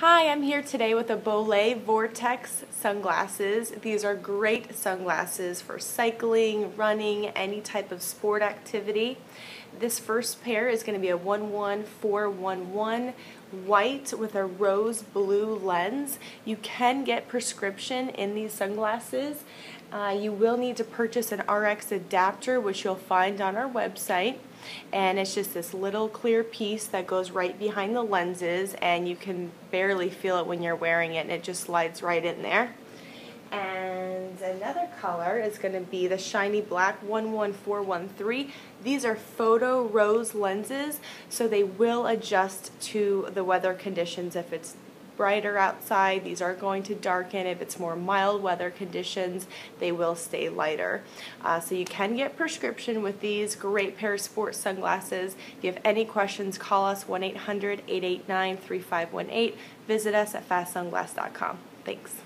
Hi, I'm here today with the Bollé Vortex sunglasses. These are great sunglasses for cycling, running, any type of sport activity. This first pair is going to be a 11411 white with a rose blue lens. You can get prescription in these sunglasses. Uh, you will need to purchase an RX adapter, which you'll find on our website and it's just this little clear piece that goes right behind the lenses and you can barely feel it when you're wearing it and it just slides right in there. And another color is going to be the shiny black 11413. These are photo rose lenses, so they will adjust to the weather conditions if it's brighter outside, these are going to darken. If it's more mild weather conditions, they will stay lighter. Uh, so you can get prescription with these great pair of sports sunglasses. If you have any questions, call us 1-800-889-3518. Visit us at fastsunglass.com. Thanks.